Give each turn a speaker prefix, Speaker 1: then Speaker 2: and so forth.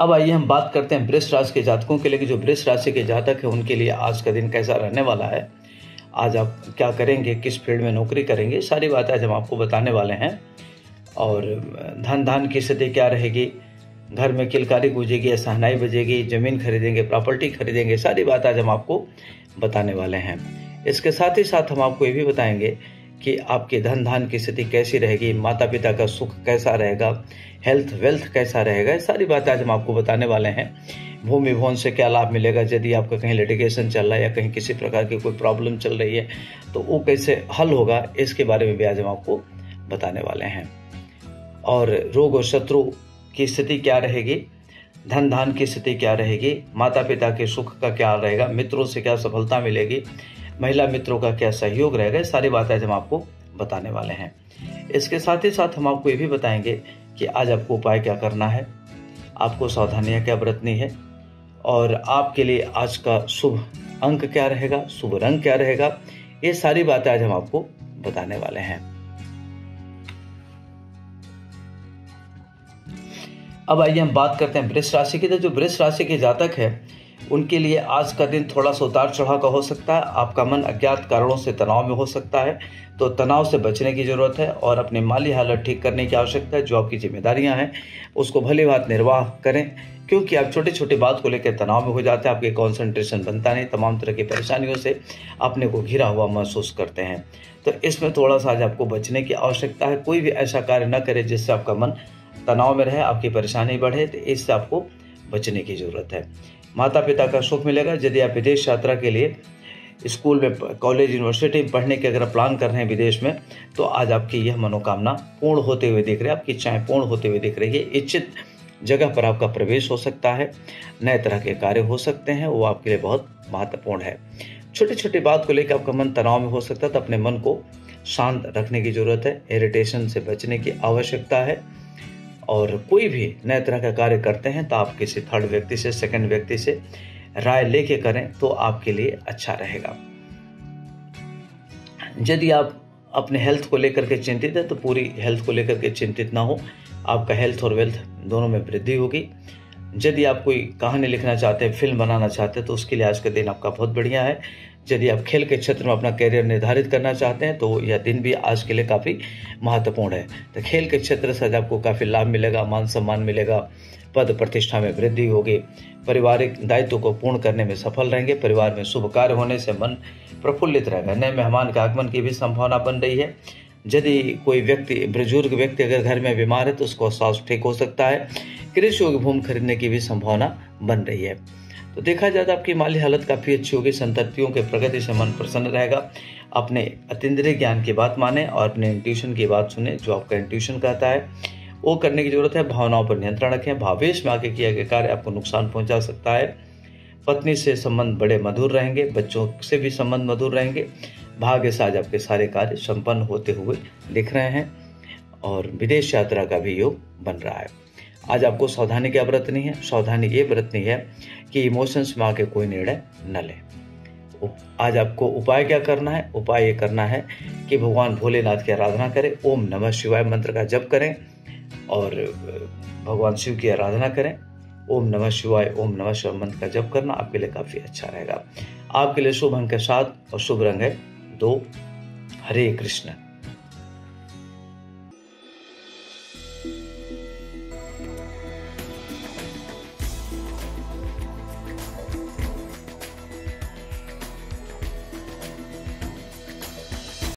Speaker 1: अब आइए हम बात करते हैं वृक्ष राशि के जातकों के लिए कि जो वृक्ष राशि के जातक है, उनके लिए आज का दिन कैसा रहने वाला है। आज आप क्या करेंगे, किस फ़ील्ड में नौकरी करेंगे, सारी बातें आज हम आपको बताने वाले हैं। और धन धान की स्थिति क्या रहेगी घर में किलकारी गूंजेगी सहनाई बजेगी, ज़मीन खरीदेंगे प्रॉपर्टी खरीदेंगे, सारी बात आज हम आपको बताने वाले हैं। इसके साथ ही साथ हम आपको ये भी बताएँगे कि आपकी धन धान की स्थिति कैसी रहेगी माता पिता का सुख कैसा रहेगा हेल्थ वेल्थ कैसा रहेगा, ये सारी बातें आज हम आपको बताने वाले हैं। भूमि भवन से क्या लाभ मिलेगा, यदि आपका कहीं लिटिगेशन चल रहा है या कहीं किसी प्रकार की कोई प्रॉब्लम चल रही है तो वो कैसे हल होगा, इसके बारे में भी आज हम आपको बताने वाले हैं। और रोग और शत्रु की स्थिति क्या रहेगी? धन धान की स्थिति क्या रहेगी? माता पिता के सुख का क्या रहेगा? मित्रों से क्या सफलता मिलेगी? महिला मित्रों का क्या सहयोग रहेगा? सारी बातें आज हम आपको बताने वाले हैं। इसके साथ ही साथ हम आपको ये भी बताएँगे कि आज आपको उपाय क्या करना है? आपको सावधानियाँ क्या बरतनी है? और आपके लिए आज का शुभ अंक क्या रहेगा? शुभ रंग क्या रहेगा? ये सारी बातें आज हम आपको बताने वाले हैं। अब आइए हम बात करते हैं वृक्ष राशि की। तो जो वृक्ष राशि के जातक है, उनके लिए आज का दिन थोड़ा सा उतार चढ़ाव का हो सकता है। आपका मन अज्ञात कारणों से तनाव में हो सकता है। तो तनाव से बचने की ज़रूरत है और अपनी माली हालत ठीक करने की आवश्यकता है, जो आपकी जिम्मेदारियाँ हैं, उसको भली बात निर्वाह करें। क्योंकि आप छोटी छोटी बात को लेकर तनाव में हो जाते हैं, आपके कॉन्सेंट्रेशन बनता नहीं, तमाम तरह की परेशानियों से अपने को घिरा हुआ महसूस करते हैं। तो इसमें थोड़ा सा आज आपको बचने की आवश्यकता है। कोई भी ऐसा कार्य न करे जिससे आपका मन तनाव में रहे, आपकी परेशानी बढ़े तो इससे आपको बचने की ज़रूरत है। माता पिता का सुख मिलेगा। यदि आप विदेश यात्रा के लिए स्कूल में कॉलेज, यूनिवर्सिटी में पढ़ने के अगर प्लान कर रहे हैं विदेश में तो आज आपकी यह मनोकामना पूर्ण होते हुए दिख रही है। आपकी इच्छाएँ पूर्ण होते हुए दिख रही है। इच्छित जगह पर आपका प्रवेश हो सकता है। नए तरह के कार्य हो सकते हैं। वो आपके लिए बहुत महत्वपूर्ण है। छोटी छोटी बात को लेकर आपका मन तनाव में हो सकता है तो अपने मन को शांत रखने की ज़रूरत है। इरिटेशन से बचने की आवश्यकता है। और कोई भी नए तरह का कार्य करते हैं तो आप किसी थर्ड व्यक्ति से सेकंड व्यक्ति से राय लेके करें तो आपके लिए अच्छा रहेगा। यदि आप अपने हेल्थ को लेकर के चिंतित है तो पूरी हेल्थ को लेकर के चिंतित ना हो। आपका हेल्थ और वेल्थ दोनों में वृद्धि होगी। यदि आप कोई कहानी लिखना चाहते हैं फ़िल्म बनाना चाहते हैं तो उसके लिए आज का दिन आपका बहुत बढ़िया है। यदि आप खेल के क्षेत्र में अपना करियर निर्धारित करना चाहते हैं तो यह दिन भी आज के लिए काफ़ी महत्वपूर्ण है। तो खेल के क्षेत्र से आपको काफ़ी लाभ मिलेगा, मान सम्मान मिलेगा, पद प्रतिष्ठा में वृद्धि होगी, पारिवारिक दायित्व को पूर्ण करने में सफल रहेंगे, परिवार में शुभ कार्य होने से मन प्रफुल्लित रहेगा। नए मेहमान के आगमन की भी संभावना बन रही है। यदि कोई व्यक्ति, बुज़ुर्ग व्यक्ति अगर घर में बीमार है तो उसको स्वास्थ्य ठीक हो सकता है। कृषि योग्य भूमि खरीदने की भी संभावना बन रही है। तो देखा जाए तो आपकी माली हालत काफ़ी अच्छी होगी, संततियों के प्रगति से मन प्रसन्न रहेगा। अपने अतिद्रिय ज्ञान की बात माने और अपने इंट्यूशन की बात सुने, जो आपका इंट्यूशन कहता है। वो करने की ज़रूरत है, भावनाओं पर नियंत्रण रखें, भावेश में आके किया गया कार्य आपको नुकसान पहुँचा सकता है। पत्नी से संबंध बड़े मधुर रहेंगे, बच्चों से भी संबंध मधुर रहेंगे। भाग्य से आज आपके सारे कार्य संपन्न होते हुए दिख रहे हैं और विदेश यात्रा का भी योग बन रहा है। आज आपको सावधानी क्या बरतनी है? सावधानी ये बरतनी है कि इमोशंस में आके कोई निर्णय न ले। आज आपको उपाय क्या करना है? उपाय ये करना है कि भगवान भोलेनाथ की आराधना करें, ओम नमः शिवाय मंत्र का जप करें और भगवान शिव की आराधना करें। ओम नमः शिवाय, ओम नमः शिवाय मंत्र का जप करना आपके लिए काफ़ी अच्छा रहेगा। आपके लिए शुभ अंक के साथ और शुभ रंग है दो। हरे कृष्ण।